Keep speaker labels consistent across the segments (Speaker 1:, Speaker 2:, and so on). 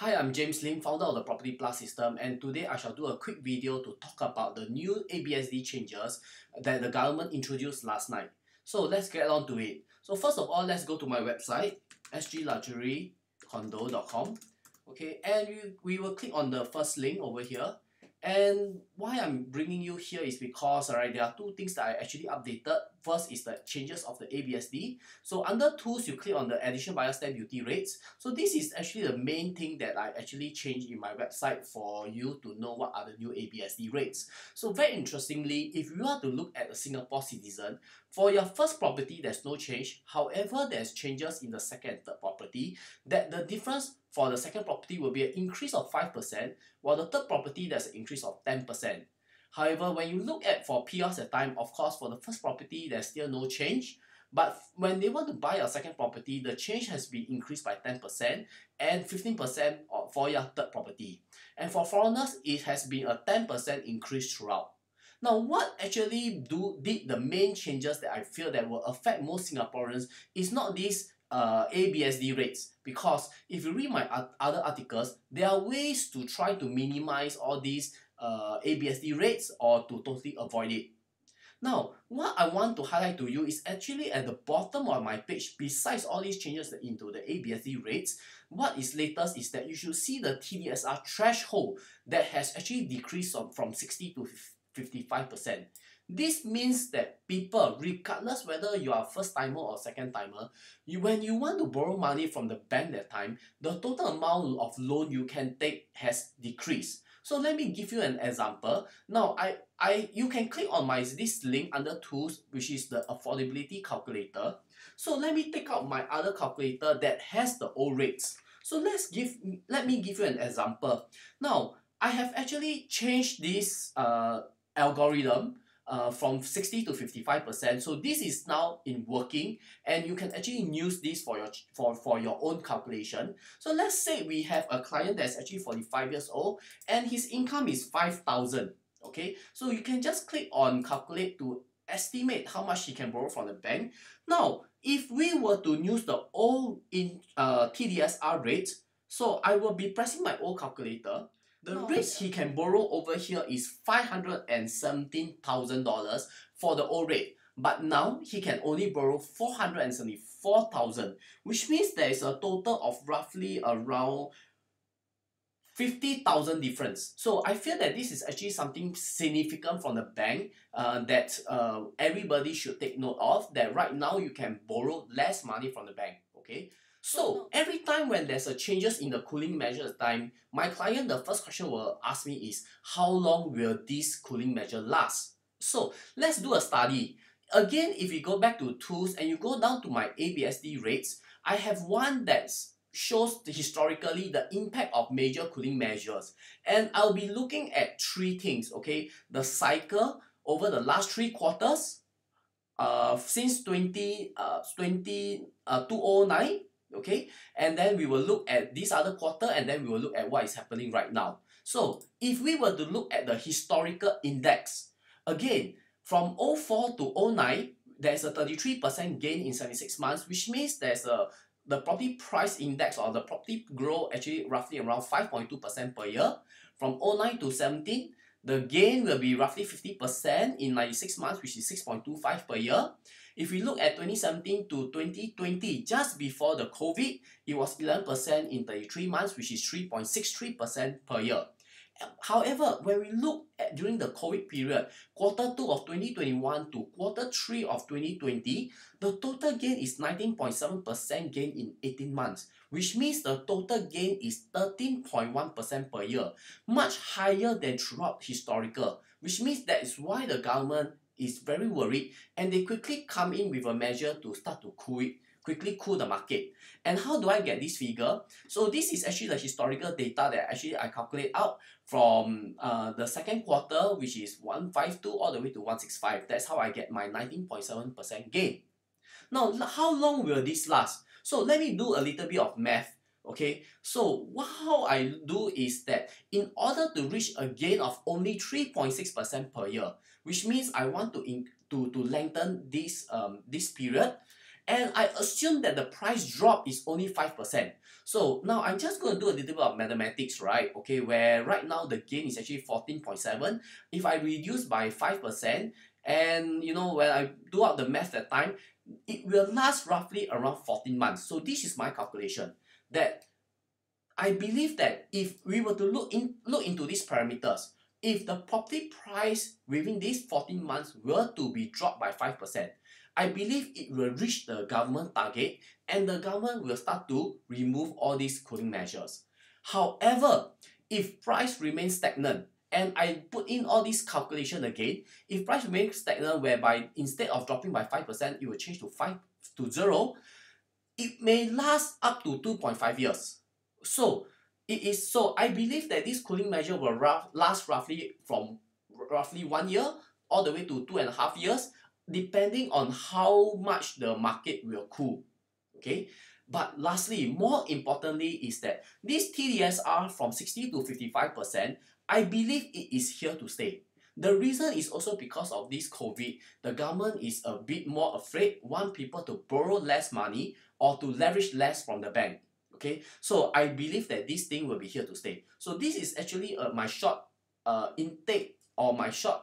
Speaker 1: Hi, I'm James Lim, founder of the Property Plus system, and today I shall do a quick video to talk about the new ABSD changes that the government introduced last night. So let's get on to it. So first of all, let's go to my website, sgluxurycondo.com. Okay, and we, we will click on the first link over here and why I'm bringing you here is because alright there are two things that I actually updated. First is the changes of the ABSD. So under tools you click on the additional buyer stamp duty rates. So this is actually the main thing that I actually changed in my website for you to know what are the new ABSD rates. So very interestingly, if you are to look at a Singapore citizen, for your first property there's no change. However, there's changes in the second and third property that the difference for the second property will be an increase of 5%, while the third property there's an increase of 10%. However, when you look at for PRs at time, of course, for the first property, there's still no change. But when they want to buy a second property, the change has been increased by 10% and 15% for your third property. And for foreigners, it has been a 10% increase throughout. Now, what actually do did the main changes that I feel that will affect most Singaporeans is not these uh, ABSD rates because if you read my other articles, there are ways to try to minimize all these uh, ABSD rates or to totally avoid it. Now, what I want to highlight to you is actually at the bottom of my page, besides all these changes into the ABSD rates, what is latest is that you should see the TDSR threshold that has actually decreased from 60 to 55%. This means that people, regardless whether you are first timer or second timer, you, when you want to borrow money from the bank that time, the total amount of loan you can take has decreased. So let me give you an example. Now, I, I, you can click on my this link under tools, which is the affordability calculator. So let me take out my other calculator that has the old rates. So let's give, let me give you an example. Now, I have actually changed this uh, algorithm uh, from 60 to 55%. So this is now in working and you can actually use this for your for, for your own calculation. So let's say we have a client that's actually 45 years old and his income is 5,000. Okay, so you can just click on calculate to estimate how much he can borrow from the bank. Now, if we were to use the old in uh, TDSR rate, so I will be pressing my old calculator the rates he can borrow over here is $517,000 for the old rate. But now he can only borrow 474,000, which means there is a total of roughly around 50,000 difference. So I feel that this is actually something significant from the bank uh, that uh, everybody should take note of that right now you can borrow less money from the bank. Okay. So every time when there's a changes in the cooling measure time, my client, the first question will ask me is, how long will this cooling measure last? So let's do a study. Again, if you go back to tools and you go down to my ABSD rates, I have one that shows the, historically the impact of major cooling measures. And I'll be looking at three things, okay? The cycle over the last three quarters, uh, since 20, uh, 20, uh, 2009, okay? And then we will look at this other quarter and then we will look at what is happening right now. So if we were to look at the historical index again from 04 to 09 there's a 33% gain in 76 months which means there's a the property price index or the property grow actually roughly around 5.2% per year. From 09 to 17 the gain will be roughly 50% in 96 months which is 6.25 per year if we look at 2017 to 2020, just before the COVID, it was 11% in 33 months, which is 3.63% per year. However, when we look at during the COVID period, quarter 2 of 2021 to quarter 3 of 2020, the total gain is 19.7% gain in 18 months, which means the total gain is 13.1% per year, much higher than throughout historical, which means that is why the government is very worried and they quickly come in with a measure to start to cool it quickly cool the market. And how do I get this figure? So this is actually the historical data that actually I calculate out from uh, the second quarter, which is 152 all the way to 165. That's how I get my 19.7% gain. Now, how long will this last? So let me do a little bit of math okay so how I do is that in order to reach a gain of only 3.6% per year which means I want to in, to to lengthen this um this period and I assume that the price drop is only 5%. So now I'm just going to do a little bit of mathematics, right? Okay, where right now the gain is actually 14.7. If I reduce by 5%, and you know, when I do out the math that time, it will last roughly around 14 months. So this is my calculation that I believe that if we were to look in look into these parameters, if the property price within these 14 months were to be dropped by 5%, I believe it will reach the government target and the government will start to remove all these cooling measures. However, if price remains stagnant and I put in all these calculation again, if price remains stagnant whereby instead of dropping by 5%, it will change to 5 to 0, it may last up to 2.5 years. So it is so I believe that this cooling measure will rough, last roughly from roughly one year all the way to two and a half years depending on how much the market will cool okay? But lastly more importantly is that this TDSR from 60 to 55 percent I believe it is here to stay. The reason is also because of this COVID. The government is a bit more afraid want people to borrow less money or to leverage less from the bank okay so I believe that this thing will be here to stay so this is actually uh, my short uh, intake or my short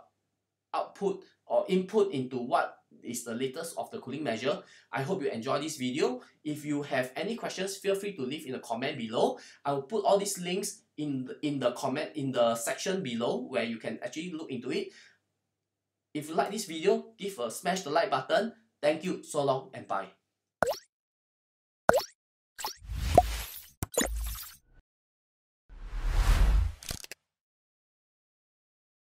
Speaker 1: output or input into what is the latest of the cooling measure. I hope you enjoy this video. If you have any questions, feel free to leave in the comment below. I will put all these links in the, in the comment in the section below where you can actually look into it. If you like this video, give a smash the like button. Thank you, so long and bye.